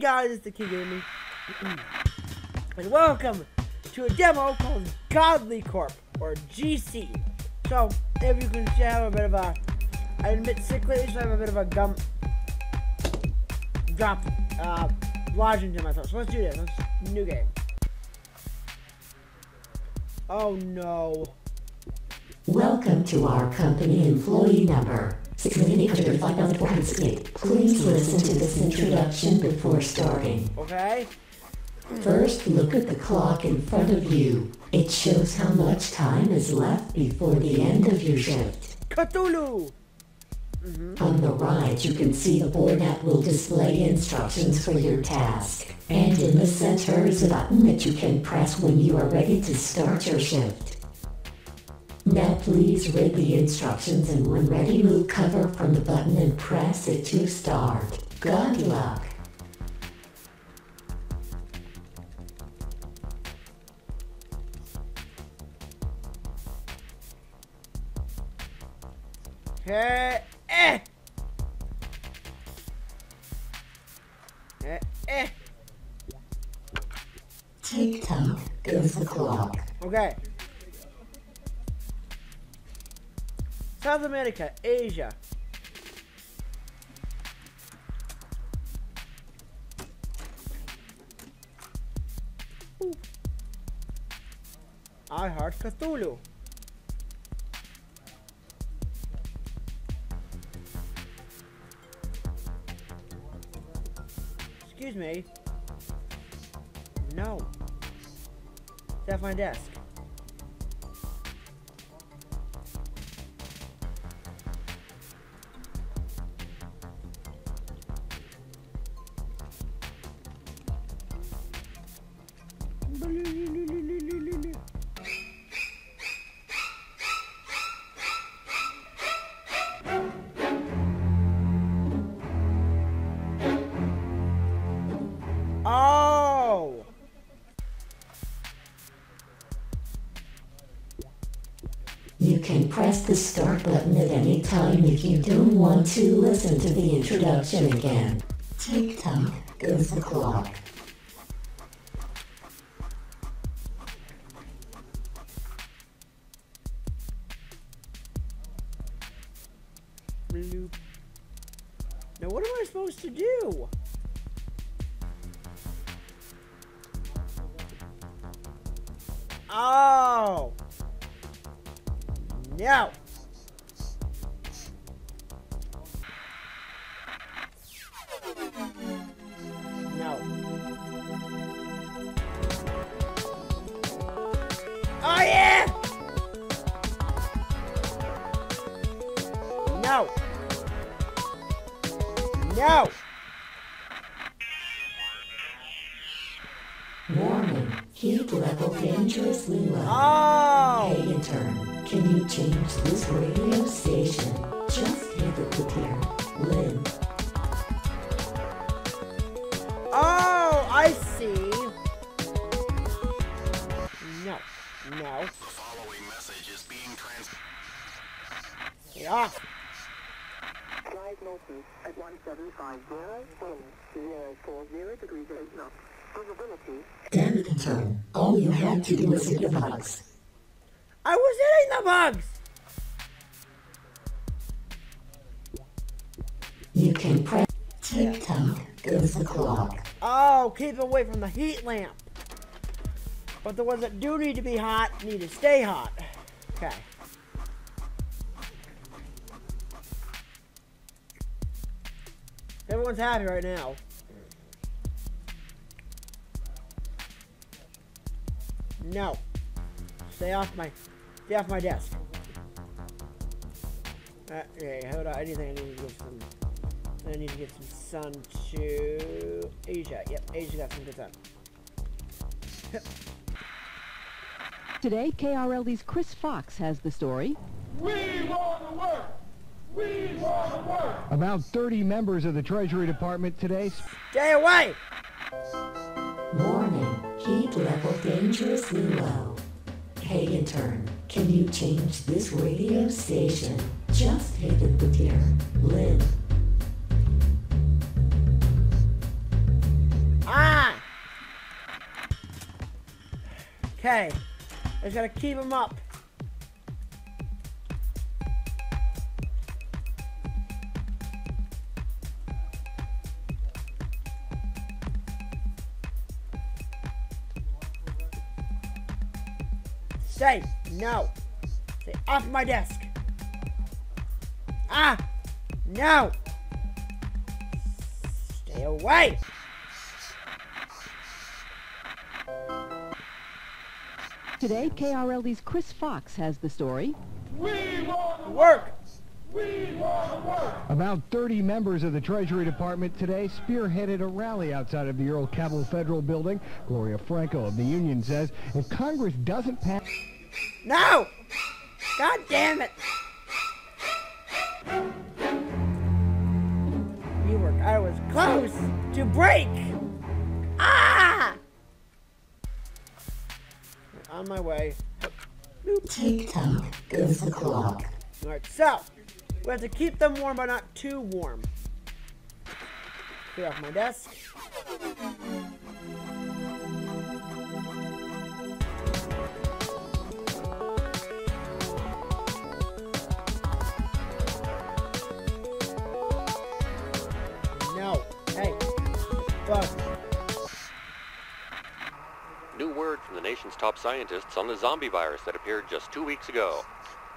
guys, it's the King Gaming, and welcome to a demo called Godly Corp, or GC. So, if you can see, I have a bit of a, I admit sickly, so I have a bit of a gum, drop, uh, lodging to my throat. So let's do this, let's, new game. Oh no. Welcome to our company employee number 6,805,468. Please listen to this introduction before starting. Okay? First, look at the clock in front of you. It shows how much time is left before the end of your shift. Cthulhu! Mm-hmm. On the right, you can see the board that will display instructions for your task. And in the center is a button that you can press when you are ready to start your shift. Now please read the instructions and when ready move cover from the button and press it to start. Good luck. Okay. Eh! Eh, eh. Tick tock goes the clock. Okay. South America, Asia. Ooh. I heart Cthulhu. Excuse me. No. It's at my desk. Time if you don't want to listen to the introduction again. Tick tock goes the clock. Warning, heat level dangerously low. Oh! Hey intern, can you change this radio station? Just hit it with your lid. Oh, I see. No, no. The following message is being trans. Get off. Drive at 1750, wind 040 degrees 8 knots. Visibility Damn it, intern. All you had to do was hit the bugs. I was hitting the bugs. You can press tick tock goes the clock. Oh, keep away from the heat lamp. But the ones that do need to be hot need to stay hot. Okay. Everyone's happy right now. No. Stay off my stay off my desk. Uh, okay, hold on. Anything I need to get some I need to get some sun to Asia. Yep, Asia got some good sun. Today, KRLD's Chris Fox has the story. We want to work. We want to work. About 30 members of the Treasury Department today Stay away! Warning, Heat level dangerously low. Hey intern, can you change this radio station? Just hit it with your lid. Ah! Okay, I just gotta keep them up. Stay. No. Stay off my desk. Ah! No! Stay away! Today, KRLD's Chris Fox has the story. We want work! About 30 members of the Treasury Department today spearheaded a rally outside of the Earl Cabell Federal Building. Gloria Franco of the union says if Congress doesn't pass... No! God damn it! You were, I was close to break! Ah! On my way. Tick-tock goes the clock. Alright, so, we have to keep them warm, but not too warm. Clear off my desk. No. Hey. Fuck. New word from the nation's top scientists on the zombie virus that appeared just two weeks ago.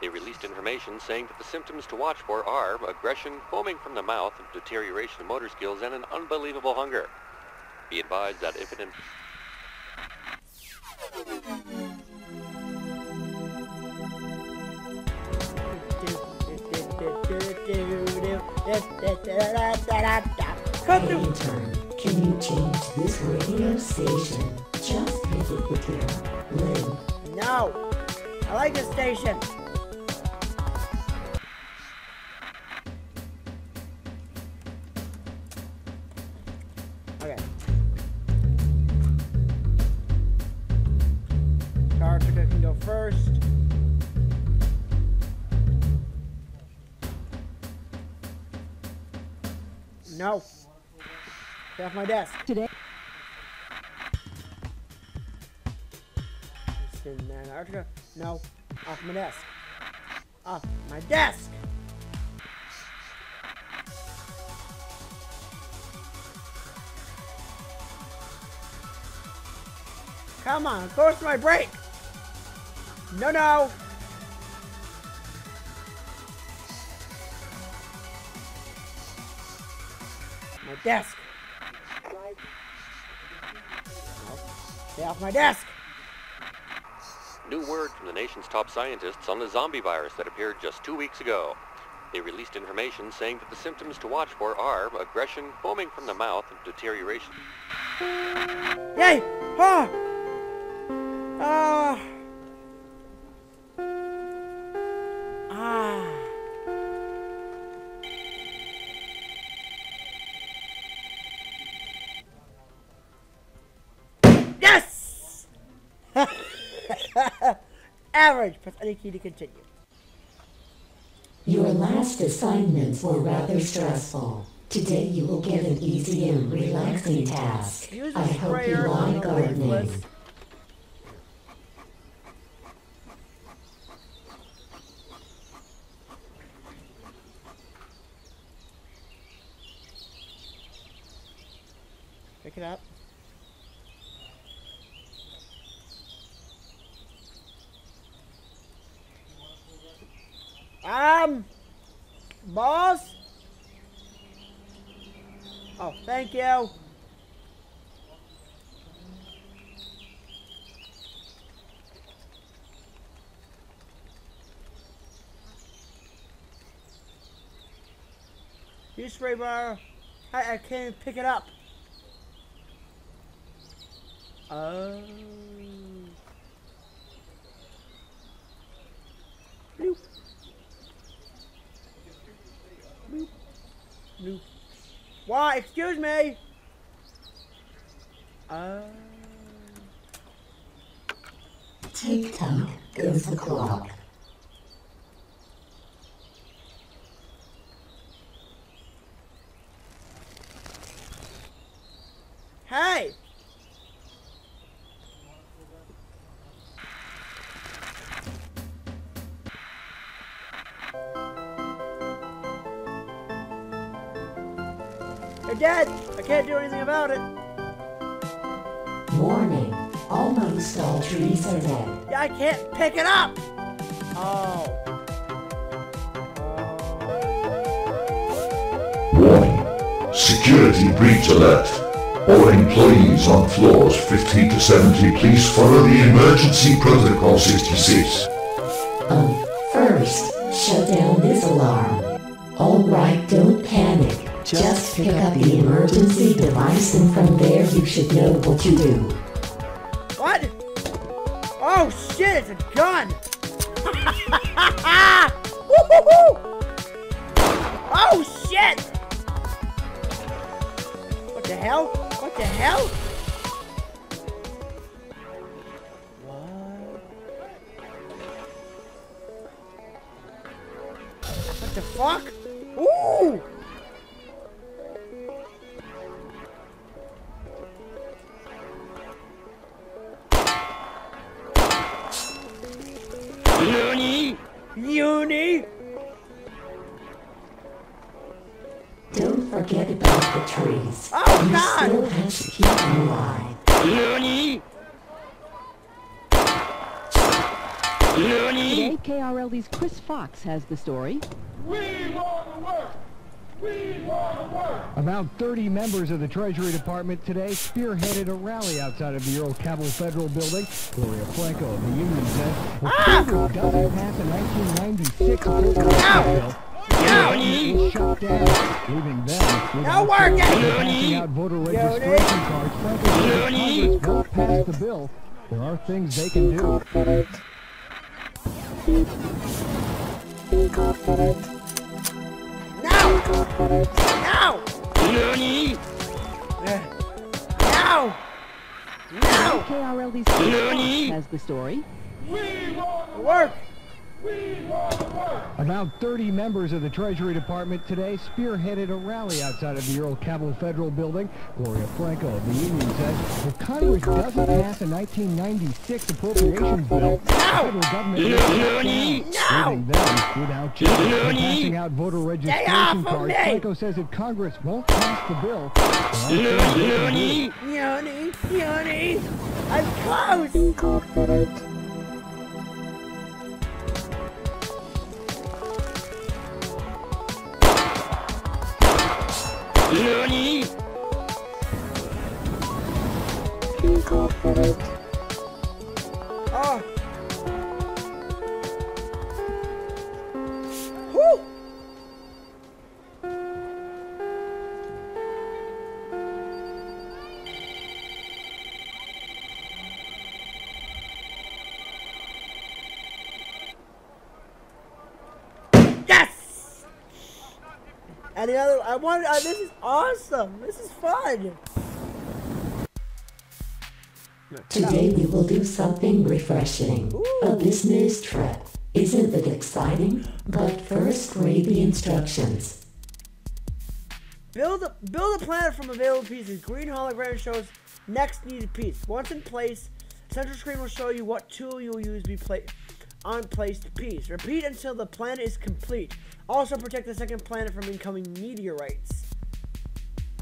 They released information saying that the symptoms to watch for are aggression, foaming from the mouth, deterioration of motor skills, and an unbelievable hunger. Be advised that if it... In- Cut Hey through. intern, can you change this radio station? Just hit it with your lid. No! I like this station! First. No. Get off my desk. Today, that Antarctica. No. Off my desk. Off my desk! Come on, close to my break! No, no! My desk! Stay off my desk! New word from the nation's top scientists on the zombie virus that appeared just two weeks ago. They released information saying that the symptoms to watch for are aggression, foaming from the mouth, and deterioration... Yay! Ah! Ah! Ah! Press any key to continue. Your last assignments were rather stressful. Today you will get an easy and relaxing task. I hope you like gardening. Pick it up. Um, boss. Oh, thank you. You spray bar. I, I can't pick it up. Oh. Bloop. Why? Excuse me. Uh... Tick-tock goes the clock. About it. Warning. Almost all trees are dead. I can't pick it up. Oh. Warning. Security breach alert. All employees on floors 50 to 70 please follow the emergency protocol 66. Um, first, shut down this alarm. Alright, don't panic. Just pick up the emergency device and from there you should know what to do. What? Oh shit, it's a gun! Oh shit! What the hell? What the hell? What? What the fuck? Forget about the trees. Oh, you God! still have to keep them alive. Today, KRLD's Chris Fox has the story. About 30 members of the Treasury Department today spearheaded a rally outside of the Earl Cabell Federal Building. Gloria Franco of the Union said if Congress doesn't pass a 1996 bill, Uni! will shut down, leaving No working! passing out voter registration cards. Franco said if Congress won't pass the bill, there are things they can do. No! No! No! No! KRLD's Chris has the story. We want work! About 30 members of the Treasury Department today spearheaded a rally outside of the Earl Cabell Federal Building. Gloria Franco of the Union said if Congress doesn't pass a 1996 appropriations bill, the federal government will shut down, leaving them without jobs and passing out voter registration cards. Franco says if Congress won't pass the bill, there are things they can do. Uni! Uni! I'm close! Oh! I want, uh, this is awesome. This is fun. Today we will do something refreshing. A business trip. Isn't it exciting? But first read the instructions. Build a, build a planet from available pieces. Green hologram shows next needed piece. Once in place, central screen will show you what tool you will use to be pla- on placed piece. Repeat until the planet is complete. Also protect the second planet from incoming meteorites.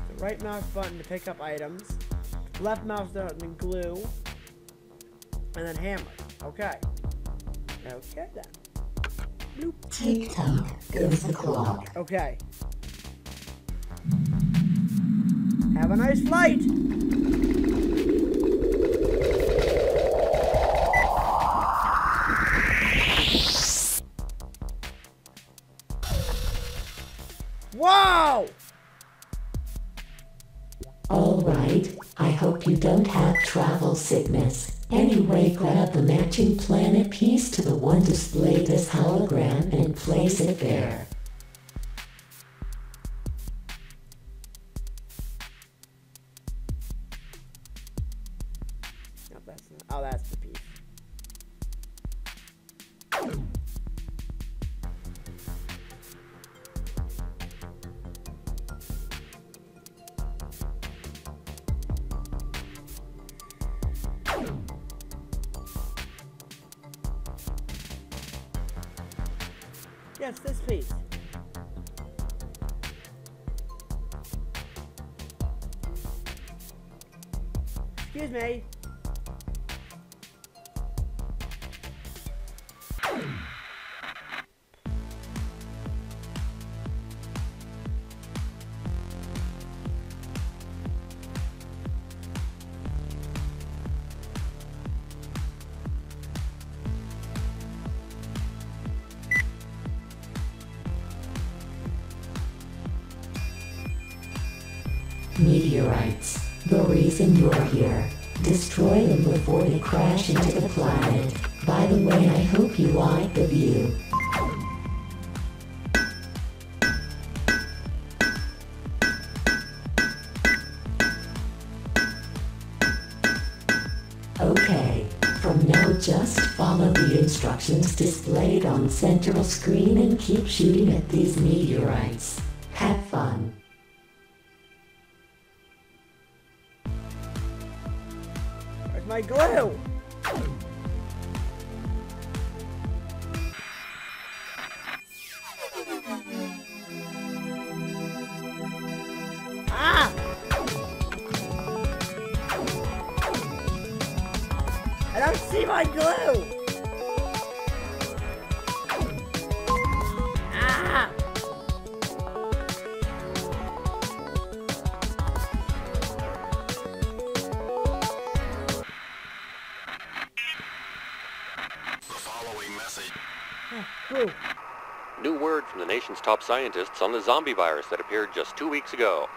The right mouse button to pick up items. Left mouse button to glue. And then hammer. Okay. Okay then. Tick tock goes the clock. Okay. Have a nice flight. Hope you don't have travel sickness. Anyway, grab the matching planet piece to the one displayed as hologram and place it there. That's. Oh, that's Yes, this piece. Excuse me. Meteorites. The reason you're here. Destroy them before they crash into the planet. By the way, I hope you like the view. Okay, from now just follow the instructions displayed on central screen and keep shooting at these meteorites. Scientists on the zombie virus that appeared just two weeks ago.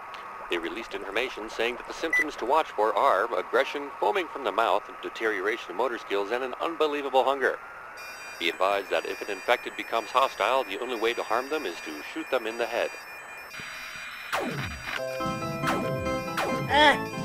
They released information saying that the symptoms to watch for are aggression, foaming from the mouth, deterioration of motor skills, and an unbelievable hunger. He advised that if an infected becomes hostile, the only way to harm them is to shoot them in the head. Ah!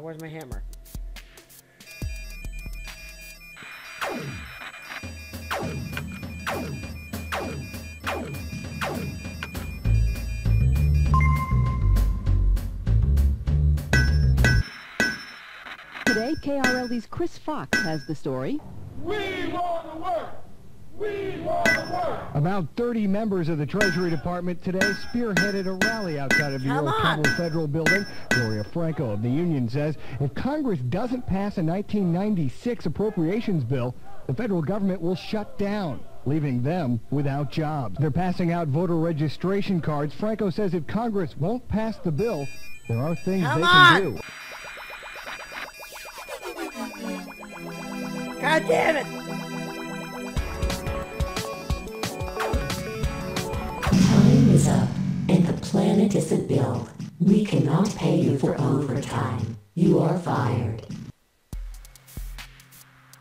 Where's my hammer? Today, KRLD's Chris Fox has the story. About 30 members of the Treasury Department today spearheaded a rally outside of the Come on. Federal Building. Gloria Franco of the Union says if Congress doesn't pass a 1996 appropriations bill, the federal government will shut down, leaving them without jobs. They're passing out voter registration cards. Franco says if Congress won't pass the bill, there are things Come they on. can do. God damn it! Planet isn't built. We cannot pay you for overtime. You are fired.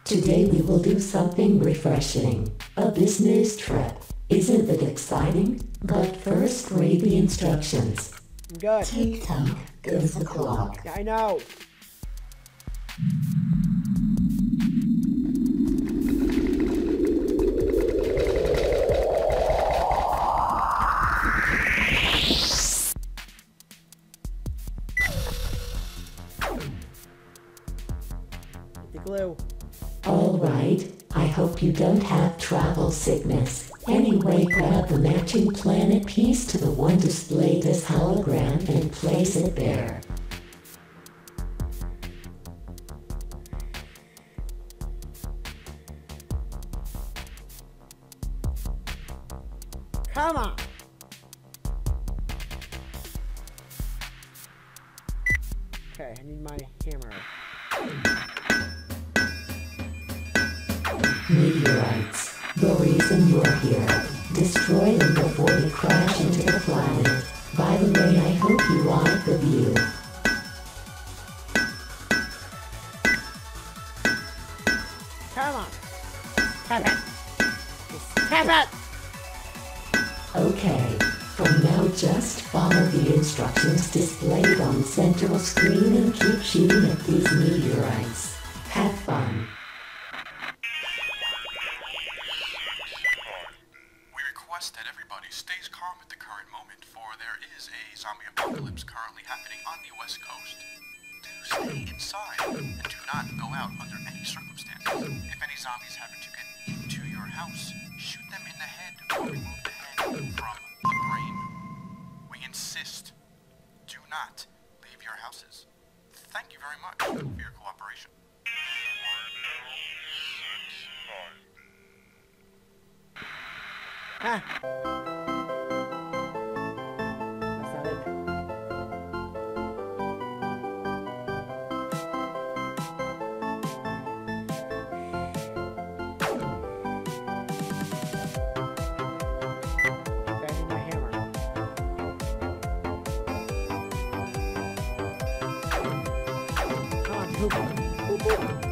Today we will do something refreshing. A business trip. Isn't it exciting? But first read the instructions. Good. Tick tock goes the clock. I know. Travel sickness. Anyway, grab the matching planet piece to the one displayed as hologram and place it there. Come on. Okay, I need my hammer. Meteorites. The reason you're here. Destroy them before they crash into the planet. By the way, I hope you like the view. Come on. Tap it. Just tap it. Okay. From now, just follow the instructions displayed on central screen Request that everybody stays calm at the current moment, for there is a zombie apocalypse currently happening on the west coast. Do stay inside and do not go out under any circumstances. If any zombies happen to get into your house, shoot them in the head or remove the head from the brain. We insist, do not leave your houses. Thank you very much for your cooperation. Boop, boop. Boop, boop,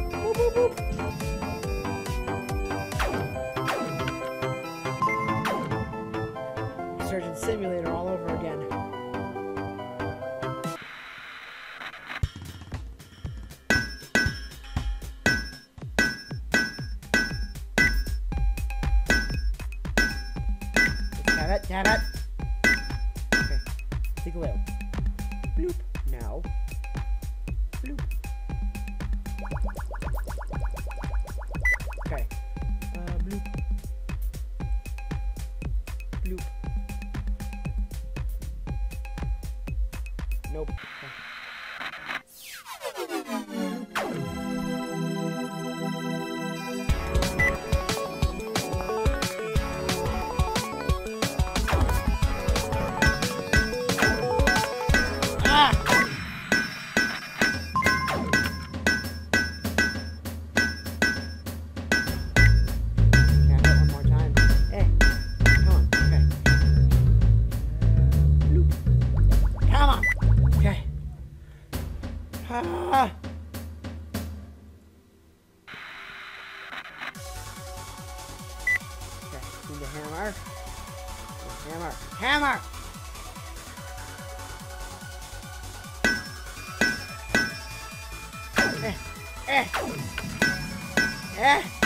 Eh.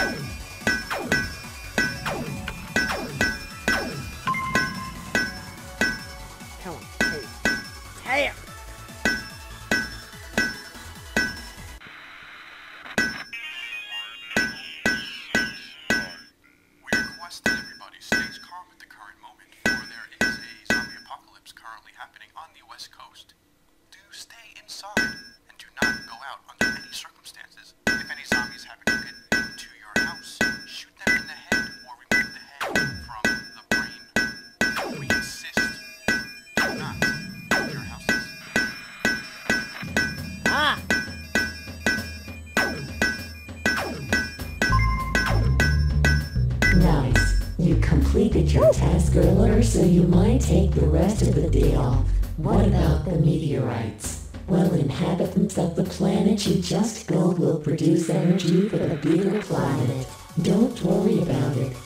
You completed your task earlier, so you might take the rest of the day off. What about the meteorites? Well, inhabitants of the planet you just go will produce energy for the bigger planet. Don't worry about it.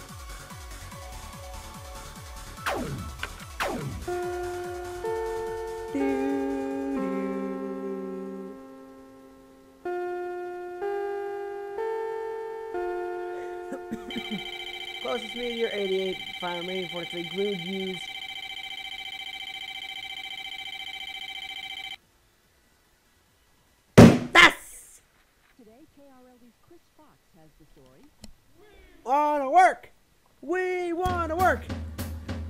88, final remaining 43 glued used. That's Today, KRLD's Chris Fox has the story. wanna work. We wanna work.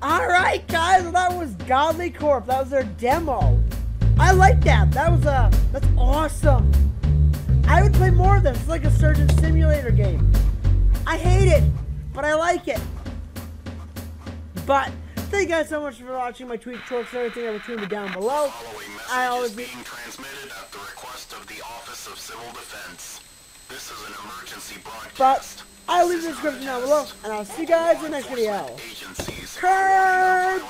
Alright guys, well, that was Godly Corp. That was their demo. I like that. That was uh that's awesome. I would play more of them. It's like a surgeon simulator game. I hate it, but I like it. But thank you guys so much for watching my tweet shorts and everything. I will me down below. I always be being transmitted at the request of the Office of Civil Defense. This is an emergency but. I'll leave the description down below, and I'll see you guys in the next video. Kurt